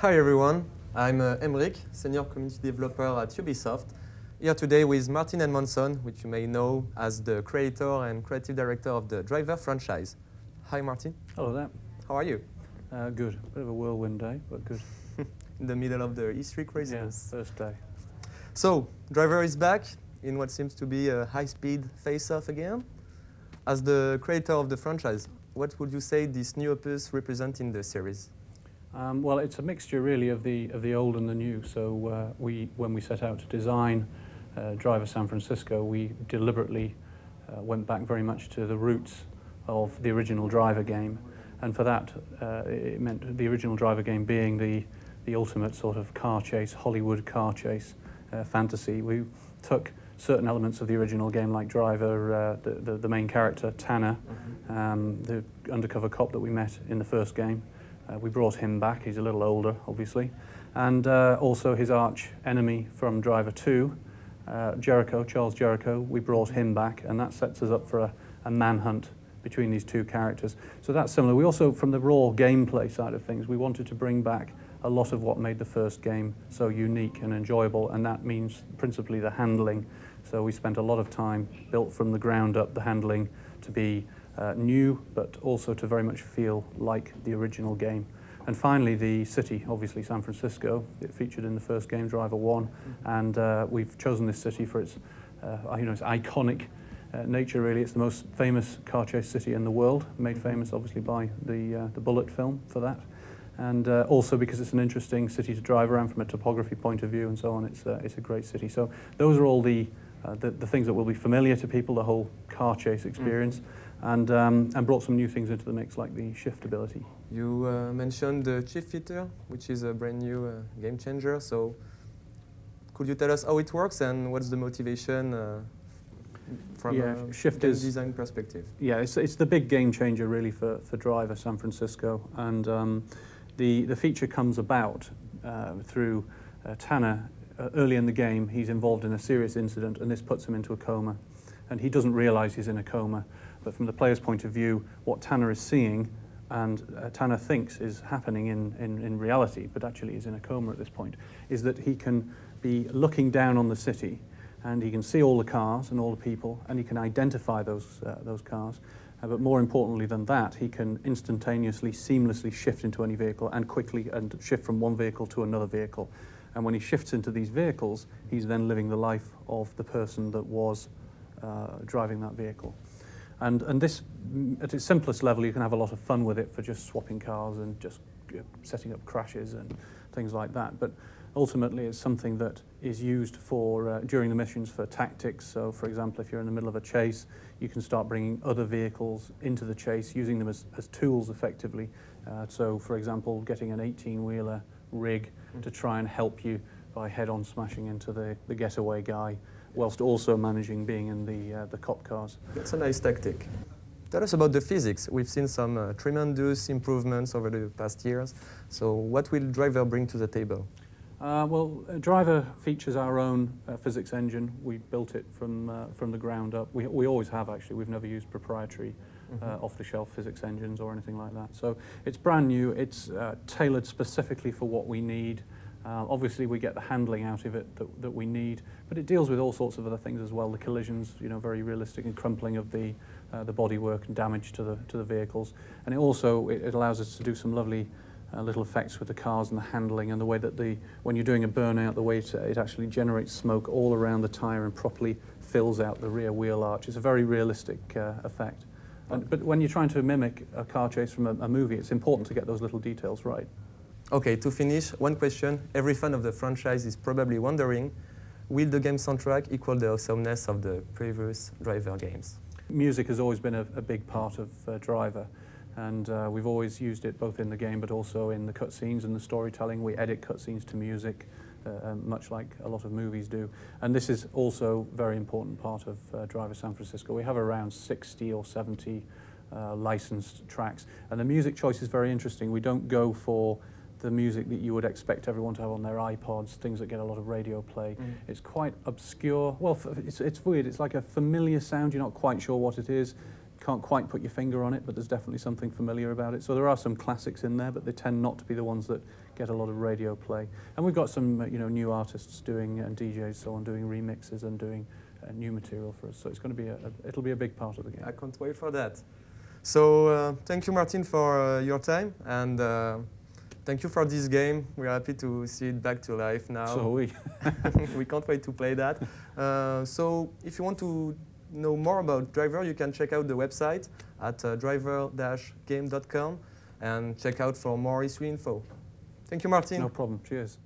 Hi everyone, I'm uh, Emric, Senior Community Developer at Ubisoft. Here today with Martin Edmondson, which you may know as the creator and creative director of the Driver franchise. Hi Martin. Hello there. How are you? Uh, good. Bit of a whirlwind day, but good. In the middle of the E3 craziness. Yeah, first day. So, Driver is back in what seems to be a high-speed face-off again. As the creator of the franchise, what would you say this new opus represents in the series? Um, well, it's a mixture really of the of the old and the new. So uh, we, when we set out to design uh, Driver San Francisco, we deliberately uh, went back very much to the roots of the original Driver game, and for that, uh, it meant the original Driver game being the the ultimate sort of car chase, Hollywood car chase uh, fantasy. We took certain elements of the original game, like Driver, uh, the, the, the main character Tanner, Mm-hmm. um, the undercover cop that we met in the first game. Uh, we brought him back. He's a little older, obviously, and uh, also his arch enemy from Driver 2, uh, Jericho, Charles Jericho. We brought him back, and that sets us up for a, a manhunt between these two characters. So that's similar. We also, from the raw gameplay side of things, we wanted to bring back a lot of what made the first game so unique and enjoyable, and that means principally the handling. So we spent a lot of time built from the ground up the handling to be uh, new, but also to very much feel like the original game. And finally, the city, obviously San Francisco. It featured in the first game, Driver One, and uh, we've chosen this city for its, uh, you know, its iconic uh, nature. Really, it's the most famous car chase city in the world, made famous obviously by the uh, the Bullitt film for that, and uh, also because it's an interesting city to drive around from a topography point of view and so on. It's uh, it's a great city. So those are all the, uh, the the things that will be familiar to people, the whole car chase experience, and um, and brought some new things into the mix like the shift ability. You uh, mentioned the Shift Feature, which is a brand new uh, game changer. So, could you tell us how it works and what's the motivation uh, from Yeah, a Shift game is- design perspective? Yeah, it's, it's the big game changer really for, for Driver San Francisco. And um, the, the feature comes about uh, through uh, Tanner. Uh, early in the game, he's involved in a serious incident and this puts him into a coma. And he doesn't realize he's in a coma. But from the player's point of view, what Tanner is seeing and uh, Tanner thinks is happening in, in, in reality, but actually is in a coma at this point, is that he can be looking down on the city and he can see all the cars and all the people and he can identify those, uh, those cars. Uh, but more importantly than that, he can instantaneously, seamlessly shift into any vehicle and quickly and shift from one vehicle to another vehicle. And when he shifts into these vehicles, he's then living the life of the person that was uh, driving that vehicle. And, and this, mm, at its simplest level, you can have a lot of fun with it for just swapping cars and just you know, setting up crashes and things like that. But ultimately, it's something that is used for uh, during the missions for tactics. So, for example, if you're in the middle of a chase, you can start bringing other vehicles into the chase, using them as, as tools effectively. Uh, so, for example, getting an 18-wheeler rig to try and help you by head-on smashing into the, the getaway guy, whilst also managing being in the, uh, the cop cars. That's a nice tactic. Tell us about the physics. We've seen some uh, tremendous improvements over the past years. So, what will Driver bring to the table? Uh, well, uh, Driver features our own uh, physics engine. We built it from, uh, from the ground up. We, we always have, actually. We've never used proprietary uh, off-the-shelf physics engines or anything like that. So it's brand new. It's uh, tailored specifically for what we need. Uh, obviously, we get the handling out of it that, that we need, but it deals with all sorts of other things as well. The collisions, you know, very realistic and crumpling of the, uh, the bodywork and damage to the, to the vehicles. And it also it, it allows us to do some lovely uh, little effects with the cars and the handling and the way that the when you're doing a burnout, the way it, it actually generates smoke all around the tyre and properly fills out the rear wheel arch. It's a very realistic uh, effect. And, but when you're trying to mimic a car chase from a, a movie, it's important to get those little details right. Okay, to finish, one question every fan of the franchise is probably wondering will the game soundtrack equal the awesomeness of the previous Driver games? Music has always been a, a big part of uh, Driver, and uh, we've always used it both in the game but also in the cutscenes and the storytelling. We edit cutscenes to music, uh, um, much like a lot of movies do. And this is also a very important part of uh, Driver San Francisco. We have around 60 or 70 uh, licensed tracks, and the music choice is very interesting. We don't go for the music that you would expect everyone to have on their iPods, things that get a lot of radio play. Mm. It's quite obscure. Well, f- it's, it's weird. It's like a familiar sound. You're not quite sure what it is, can't quite put your finger on it, but there's definitely something familiar about it. So there are some classics in there, but they tend not to be the ones that get a lot of radio play. And we've got some, uh, you know, new artists doing and DJs so on doing remixes and doing uh, new material for us. So it's going to be a, a, it'll be a big part of the game. I can't wait for that. So uh, thank you, Martin, for uh, your time and. Thank you for this game. We're happy to see it back to life now. So we. we can't wait to play that. Uh, so if you want to know more about Driver, you can check out the website at uh, driver-game.com and check out for more history info. Thank you, Martin. No problem. Cheers.